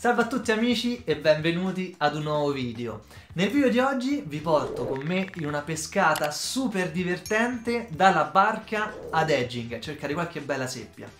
Salve a tutti amici e benvenuti ad un nuovo video. Nel video di oggi vi porto con me in una pescata super divertente dalla barca ad Edging a cercare qualche bella seppia.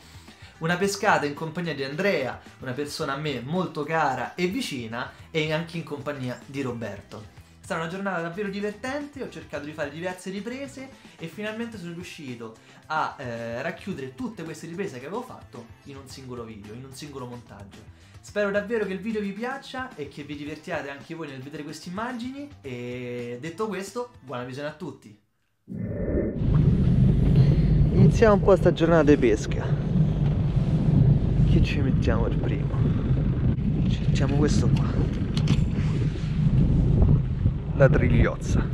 Una pescata in compagnia di Andrea, una persona a me molto cara e vicina e anche in compagnia di Roberto. Stata una giornata davvero divertente, ho cercato di fare diverse riprese e finalmente sono riuscito a eh, racchiudere tutte queste riprese che avevo fatto in un singolo video, in un singolo montaggio. Spero davvero che il video vi piaccia e che vi divertiate anche voi nel vedere queste immagini e detto questo, buona visione a tutti. Iniziamo un po' sta giornata di pesca. Che ci mettiamo per primo? Ci mettiamo questo qua. La trigliozza.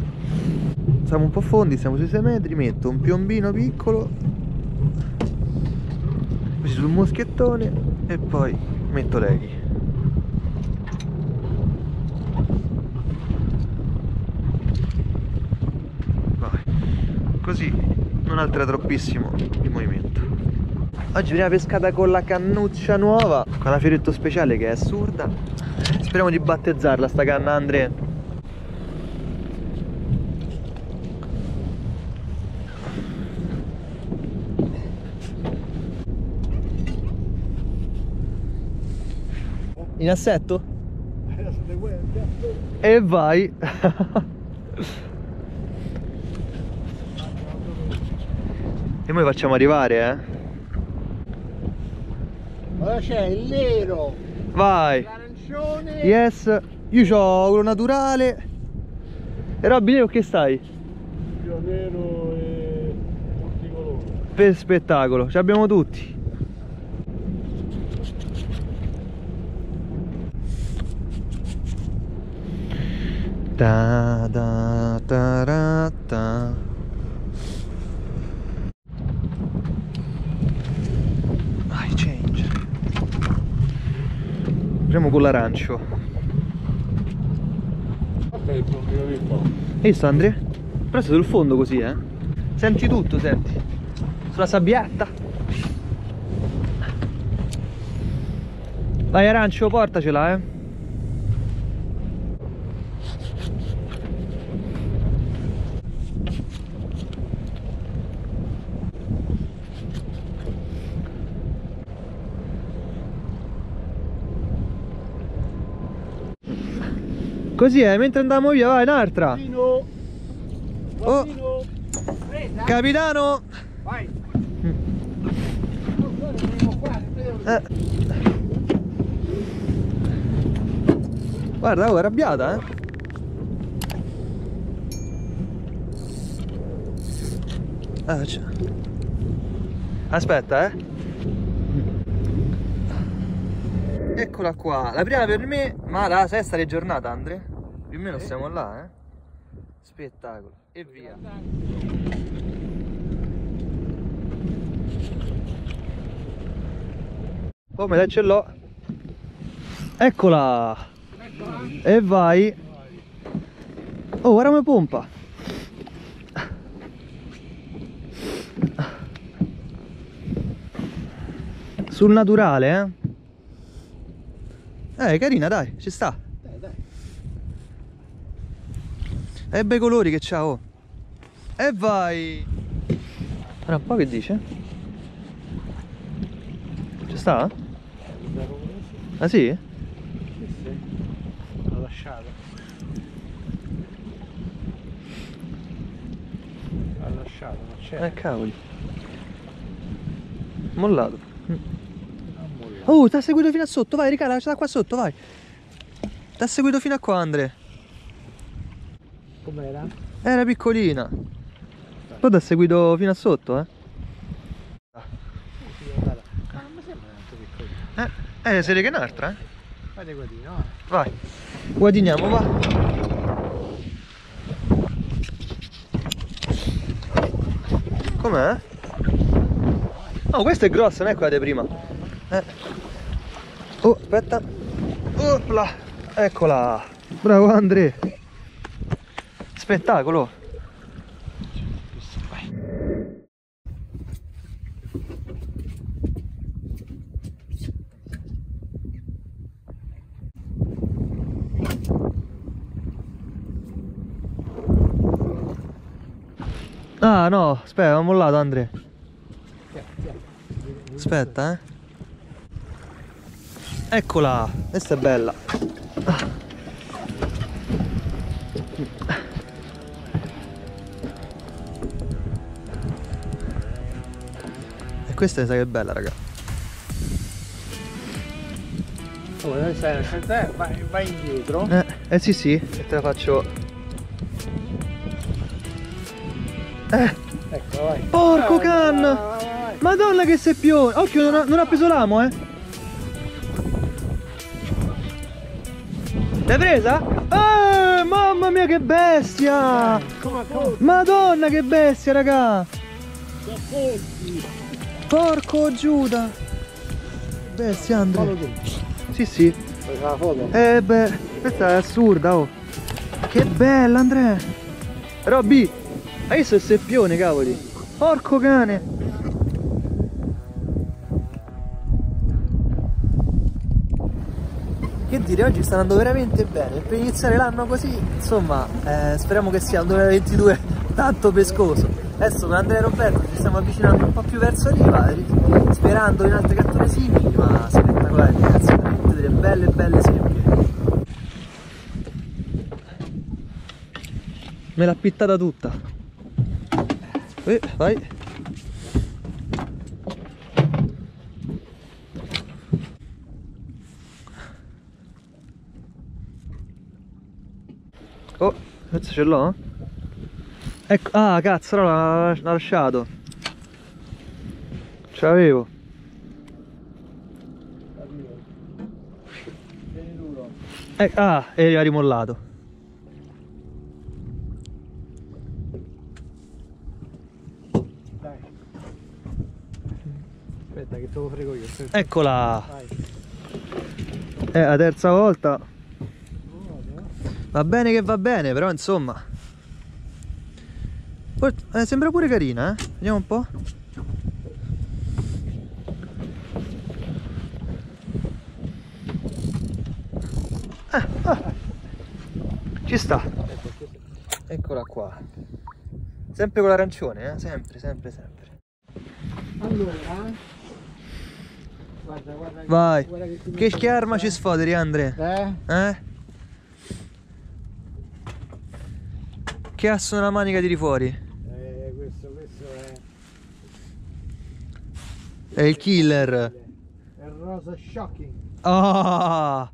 Siamo un po' fondi, siamo sui 6 metri, metto un piombino piccolo così sul moschettone e poi metto leghi. Vai. Così non altera troppissimo il movimento. Oggi prima pescata con la cannuccia nuova con la fioretto speciale che è assurda. Speriamo di battezzarla sta canna Andrea In assetto? E vai. e noi facciamo arrivare, eh. Ora c'è il nero, Vai. l'arancione Yes. Io ho quello naturale. E Robby, con che stai? il nero e multicolore. Per spettacolo, ci abbiamo tutti. Da da da ra, da. Vai, change. Apriamo con l'arancio. Hai visto Andrea? Però sei sul fondo così, eh? Senti tutto, senti. Sulla sabbietta. Vai arancio, portacela, eh. Così è, mentre andavamo via, vai, un'altra. Bambino! Oh. Bambino! Presa! Capitano! Vai! Andiamo. Eh. Guarda, oh, è arrabbiata, eh. Ah. Aspetta, eh. Eccola qua. La prima per me, ma la sesta di giornata, Andre. Più o meno siamo là, eh. Spettacolo. E via. Come dai ce l'ho? Eccola! E vai! Oh, guarda come pompa! Sul naturale, eh? Eh, carina, dai, ci sta! Dai, dai. E bei colori che c'ha, oh! E vai! Guarda un po' che dice? Ci sta? Ah sì? Sì, sì. L'ho lasciato. L'ha lasciato, ma c'è. Eh cavoli. Mollato. Oh, ti ha seguito fino a sotto, vai Riccardo, lasciala qua sotto, vai. Ti ha seguito fino a qua, Andre. Com'era? Era piccolina. Poi ti ha seguito fino a sotto, eh. Piccolino. Eh, eh, serie che un'altra, eh. Fate guadino, va. Vai. Guadiniamo, va. Com'è? Oh, questa è grossa, non è quella di prima. Eh. Oh, aspetta. Opla. Eccola. Bravo Andre. Spettacolo. Ah no, aspetta, ho mollato Andre. Aspetta, eh. Eccola, questa è bella. E questa sai che è bella, raga. Oh, dove stai? Aspetta, vai, vai indietro. Eh, eh sì sì, e te la faccio. Eh, Ecco, vai. Porco Vai, can! vai, vai, vai. madonna che seppione! Occhio, non ha, non ha preso l'amo, eh! L'hai presa? Eh, mamma mia che bestia! Madonna che bestia, raga! Porco Giuda! Bestia, Andre! Sì, sì. Foto? Eh beh, questa è assurda, oh. Che bella, Andrea. Robby, hai visto il seppione, cavoli? Porco cane. Che dire, oggi sta andando veramente bene. Per iniziare l'anno così, insomma, eh, speriamo che sia un 2022 tanto pescoso. Adesso con Andrea e Roberto ci stiamo avvicinando un po' più verso riva, ri- sperando in altre catture simili, ma spettacolari ragazzi, veramente delle belle belle seppie. Me l'ha pittata tutta. Eh, vai. Oh, questo ce l'ho? Ecco, ah cazzo, l'ha lasciato. Ce l'avevo. Eh, ah, e ha rimollato. Dai. Aspetta che te lo frego io. aspetta. Eccola. Vai. È la terza volta. Va bene che va bene, però insomma. Eh, sembra pure carina, eh? Vediamo un po'. Ah, ah. Ci sta. Eccola qua. Sempre con l'arancione, eh? Sempre, sempre, sempre. Allora. Guarda, guarda. Vai. guarda che, Che qua, ci sfoderi, Andre? Eh? Eh? Che asso nella manica tiri fuori? Eh, questo, questo è. È il killer. È il rosa shocking. Oh!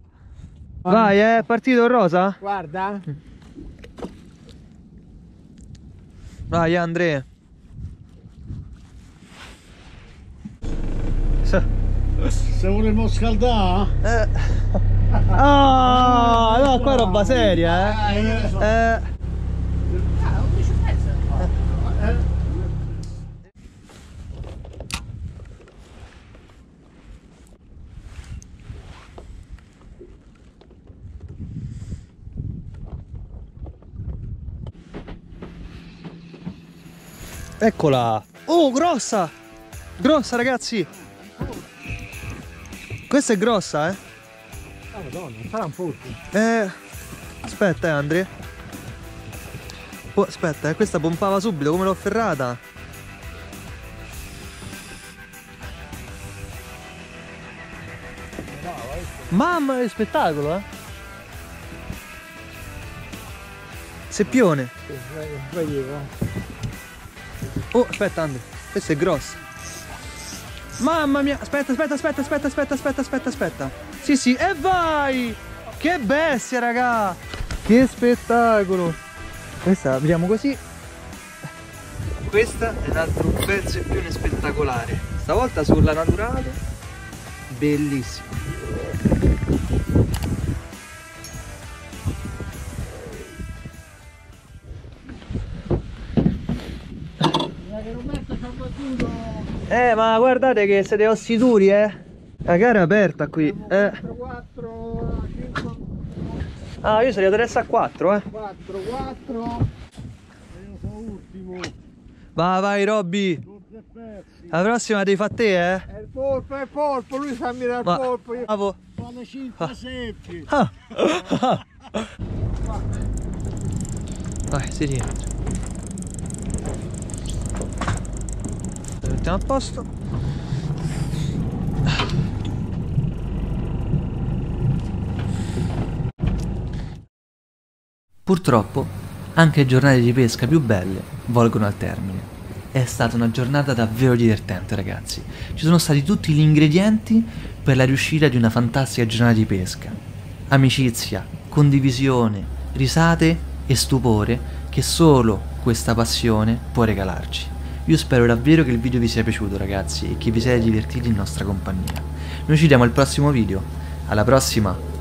Vai, è partito il rosa? Guarda. Vai, Andre. Se volevo scaldare. Eh. Ah, no, qua è roba seria, eh. Eh. Eccola! Oh, grossa! Grossa, ragazzi! Questa è grossa, eh? Ah, madonna, sarà un po'. Eh, aspetta, eh, Andre. Oh, aspetta, eh, questa pompava subito, come l'ho ferrata? Mamma, che spettacolo, eh? Seppione. Oh, aspetta, Andre. Questa è grossa. Mamma mia, aspetta, aspetta, aspetta, aspetta, aspetta, aspetta, aspetta, aspetta. Sì, sì, e vai! Che bestia, raga! Che spettacolo! Questa la vediamo così. Questa è un altro pezzo più spettacolare. Stavolta sulla naturale. Bellissimo. Eh, ma guardate che siete ossi duri, eh. La gara è aperta qui. Eh. 4, 4, 5, Ah, io sarei adesso a 4, eh. 4, 4. Io sono ultimo. Vai, vai, Robby. La prossima devi fare te, eh. È il polpo, è il polpo, lui sa mirare il Va- polpo. Io Bravo. fanno 5 seppi. Ah. Vai, si rientra. Mettiamo a posto. Purtroppo, anche giornate di pesca più belle volgono al termine. È stata una giornata davvero divertente, ragazzi. Ci sono stati tutti gli ingredienti per la riuscita di una fantastica giornata di pesca. Amicizia, condivisione, risate e stupore che solo questa passione può regalarci. Io spero davvero che il video vi sia piaciuto, ragazzi, e che vi siate divertiti in nostra compagnia. Noi ci vediamo al prossimo video. Alla prossima!